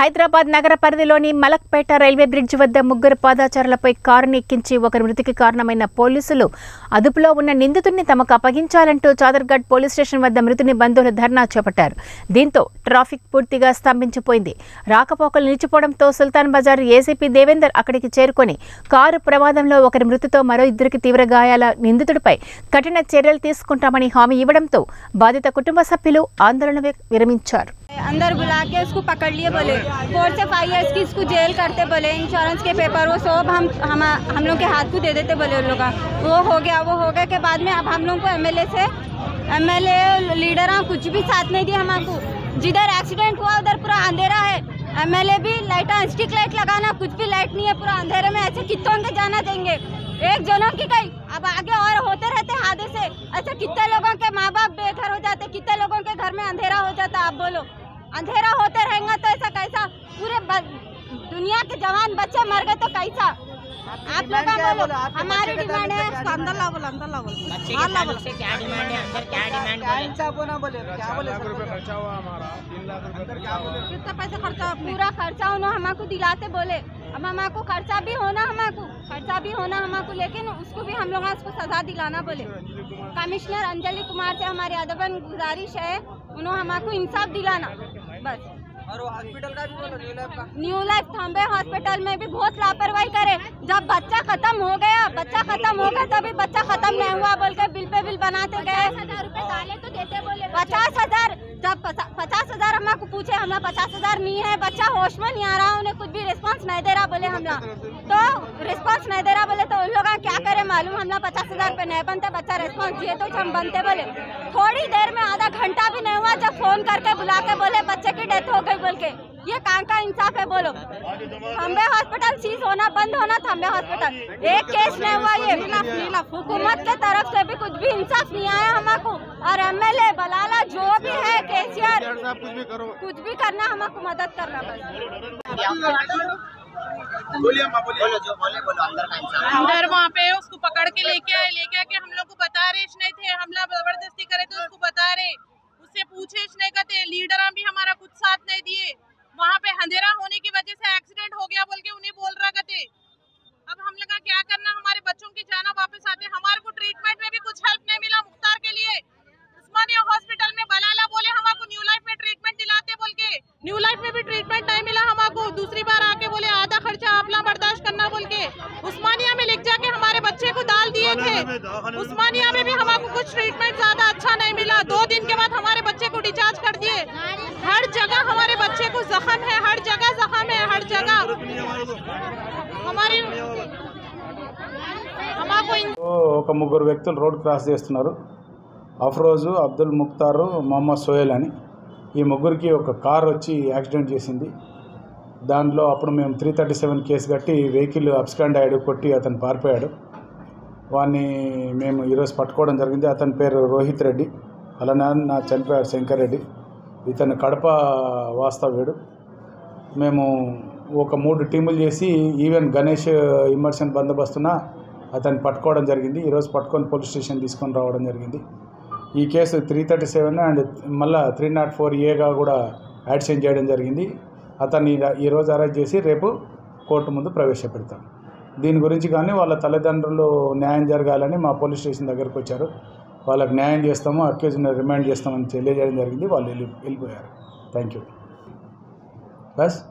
హైదరాబాద్ నగర పరిధిలోని Malakpet railway bridge వద్ద ముగ్గురు పాదాచారులపై కారుని ఎక్కించి ఒకరి మృతికి కారణమైన పోలీసులు అదుపులో ఉన్న నిందితుడిని తమకు అప్పగించాలంటూ చాదర్గఢ్ పోలీస్ స్టేషన్ వద్ద మృతుని బంధువులు ధర్నా చేపట్టారు దీంతో ట్రాఫిక్ పూర్తిగా స్తంభించిపోయింది రాకపోకలు నిలిచిపోవడంతో సుల్తాన్ బజార్ ఏసీపీ దేవేందర్ అక్కడికి చేరుకొని కారు ప్రమాదంలో ఒకరి మృతితో మరో ఇద్దరికి తీవ్ర గాయాల నిందితుడిపై కఠిన చర్యలు తీసుకుంటామని హామీ ఇవ్వడంతో బాధిత కుటుంబ సభ్యులు ఆందోళన వి- విరమించారు अंदर बुला के उसको पकड़ लिए बोले कोर्ट से फाइव ईयर्स की इसको जेल करते बोले इंश्योरेंस के पेपर वो सब हम हम हम लोग के हाथ को दे देते बोले उन लोग का। वो हो गया, वो हो गया के बाद में अब हम लोग को एमएलए से एमएलए लीडर कुछ भी साथ नहीं दिया हमको जिधर एक्सीडेंट हुआ, उधर पूरा अंधेरा है। एमएलए भी लाइट स्टिक लाइट लगाना, कुछ भी लाइट नहीं है, पूरा अंधेरे में ऐसे कितों के जाना देंगे। एक जनों की गई, अब आगे और होते रहते हादसे। ऐसे कितने लोगों के माँ बाप बेघर हो जाते, कितने लोगों के घर में अंधेरा हो जाता, आप बोलो। अंधेरा होते रहेगा तो ऐसा कैसा? पूरे दुनिया के जवान बच्चे मर गए तो कैसा? आप लोग का बोलो? हमारी डिमांड है उसको अंदर ला बोलो अंदर ला बोलो बच्चे के ताल्लुक से क्या डिमांड है अंदर? क्या डिमांड बोले? कितना पैसा खर्चा पूरा खर्चा उन्होंने हमको दिलाते बोले। अब हमको खर्चा भी होना हमको खर्चा भी होना हमको लेकिन उसको भी हम लोग उसको सजा दिलाना बोले। कमिश्नर अंजलि कुमार से हमारी अदबन गुजारिश है उन्होंने हमको इंसाफ दिलाना। बस। और हॉस्पिटल का भी बोलो न्यू लाइफ का? न्यू लाइफ थम्बे हॉस्पिटल में भी बहुत लापरवाही करे। जब बच्चा खत्म हो गया बच्चा खत्म हो गया तभी बच्चा खत्म नहीं हुआ बोल के बिल पे बिल बनाते गए। हज़ार रूपए डाले तो देते बोले पचास हज़ार जब पचास हज़ार हमको पूछे हमरा पचास हज़ार नहीं है बच्चा होश में नहीं आ रहा उन्हें कुछ भी रिस्पांस नहीं दे रहा बोले हमरा तो रिस्पांस नहीं दे रहा बोले तो उन लोग क्या करे मालूम? हमरा पचास हज़ार पे नहीं बनते बच्चा रिस्पांस दिए तो हम बनते बोले। थोड़ी देर में आधा घंटा भी नहीं हुआ जब फ़ोन करके बुला के बोले बच्चे की डेथ हो गई बोल के। ये कहाँ का इंसाफ है बोलो? थम्बे हॉस्पिटल सीज होना बंद होना थम्बे हॉस्पिटल एक केस नहीं हुआ ये। हुकूमत के तरफ़ से भी कुछ भी इंसाफ नहीं आया हमको और एमएलए बलाला जो भी है करो। कुछ भी करना हमको मदद करना बस। बोलो जो बोले बोलो अंदर का इंसान। अंदर वहाँ पे उसको पकड़ के लेके आए लेके आके हम लोग को बता रहे नहीं थे हमला ज़बरदस्ती करे तो उसको बता रहे। उससे पूछे नहीं करते लीडर भी हमारा कुछ साथ नहीं दिए। वहाँ पे अंधेरा होने की वजह से उस्मानिया में भी हमको कुछ ट्रीटमेंट ज्यादा अच्छा नहीं मिला दो दिन के बाद हमारे बच्चे को डिस्चार्ज कर दिए हर जगह हमारे बच्चे को जख्म है हर जगह जख्म है हर जगह हमारी हमको इन ఒక ముగ్గురు వ్యక్తులు రోడ్ క్రాస్ చేస్తున్నారు అఫ్రోజు అబ్దుల్ ముక్తారు మొహమ్మద్ సోయల్ అని ఈ ముగ్గురికి ఒక కార్ వచ్చి యాక్సిడెంట్ చేసింది దాంట్లో అప్పుడు మేము త్రీ థర్టీ సెవెన్ కేసు కట్టి వెహికల్ అబ్స్కాండ్ అయ్యాడు కొట్టి అతను పారిపోయాడు వాడిని మేము ఈరోజు పట్టుకోవడం జరిగింది. అతని పేరు రోహిత్ రెడ్డి అలానే నా చనిపోయారు శంకర్ రెడ్డి. ఇతను కడప వాస్తవ్యుడు. మేము ఒక మూడు టీములు చేసి ఈవెన్ గణేష్ ఇమర్షన్ బందోబస్తున అతన్ని పట్టుకోవడం జరిగింది. ఈరోజు పట్టుకొని పోలీస్ స్టేషన్ తీసుకొని రావడం జరిగింది. ఈ case three thirty seven and మళ్ళీ త్రీ నాట్ ఫోర్ ఏగా కూడా యాక్షన్ చేయడం జరిగింది. అతన్ని ఈరోజు అరెస్ట్ చేసి రేపు కోర్టు ముందు ప్రవేశపెడతాం. దీని గురించి కానీ వాళ్ళ తల్లిదండ్రులు న్యాయం జరగాలని మా పోలీస్ స్టేషన్ దగ్గరకు వచ్చారు. వాళ్ళకి న్యాయం చేస్తాము అక్యూజ్ని రిమాండ్ చేస్తామని తెలియజేయడం జరిగింది. వాళ్ళు వెళ్ళి వెళ్ళిపోయారు. Thank you. బస్?